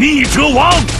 逆者亡。